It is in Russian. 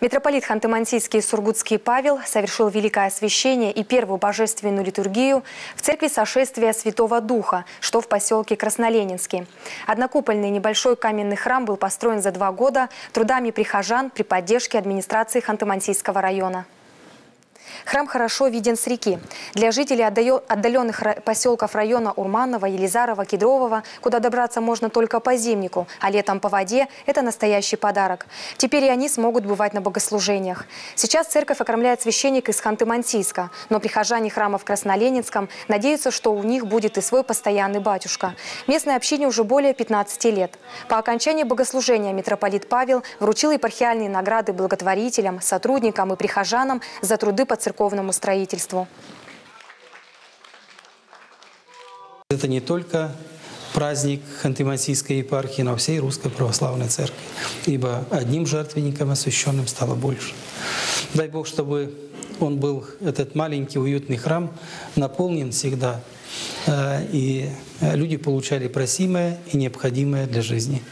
Митрополит Ханты-Мансийский Сургутский Павел совершил великое освящение и первую божественную литургию в церкви Сошествия Святого Духа, что в поселке Красноленинский. Однокупольный небольшой каменный храм был построен за два года трудами прихожан при поддержке администрации Ханты-Мансийского района. Храм хорошо виден с реки. Для жителей отдаленных поселков района Урманова, Елизарова, Кедрового, куда добраться можно только по зимнику, а летом по воде – это настоящий подарок. Теперь и они смогут бывать на богослужениях. Сейчас церковь окромляет священник из Ханты-Мансийска, но прихожане храма в Красноленинском надеются, что у них будет и свой постоянный батюшка. Местной общине уже более 15 лет. По окончании богослужения митрополит Павел вручил епархиальные награды благотворителям, сотрудникам и прихожанам за труды по церковному строительству. Это не только праздник Ханты-Мансийской епархии, но всей Русской Православной Церкви. Ибо одним жертвенником освященным стало больше. Дай Бог, чтобы он был, этот маленький уютный храм, наполнен всегда, э, и люди получали просимое и необходимое для жизни.